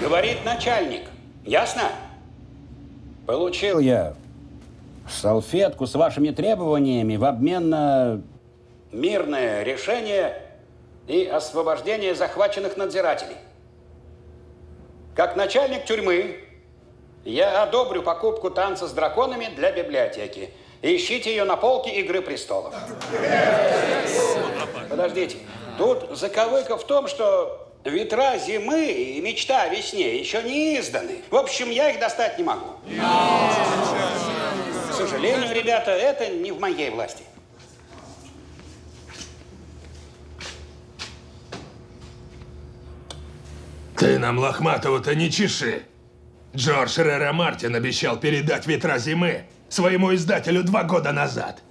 Говорит начальник. Ясно? Получил я салфетку с вашими требованиями в обмен на мирное решение и освобождение захваченных надзирателей. Как начальник тюрьмы я одобрю покупку танца с драконами для библиотеки. Ищите ее на полке «Игры престолов». Подождите. Тут заковыка в том, что ветра зимы и мечта о весне еще не изданы. В общем, я их достать не могу. К сожалению, ребята, это не в моей власти. Ты нам Лохматова-то не чеши. Джордж Рера Мартин обещал передать ветра зимы своему издателю два года назад.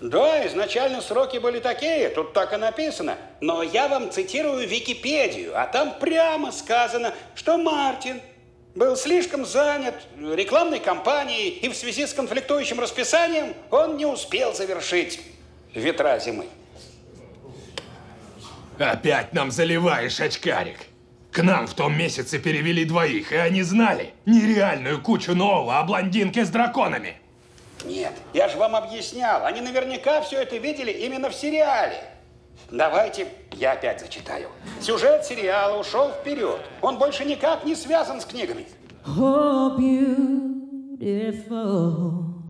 Да, изначально сроки были такие, тут так и написано. Но я вам цитирую Википедию, а там прямо сказано, что Мартин был слишком занят рекламной кампанией, и в связи с конфликтующим расписанием он не успел завершить «Ветра зимы». Опять нам заливаешь, очкарик. К нам в том месяце перевели двоих, и они знали нереальную кучу нового о блондинке с драконами. Нет, я же вам объяснял. Они наверняка все это видели именно в сериале. Давайте я опять зачитаю. Сюжет сериала ушел вперед. Он больше никак не связан с книгами. Oh, beautiful.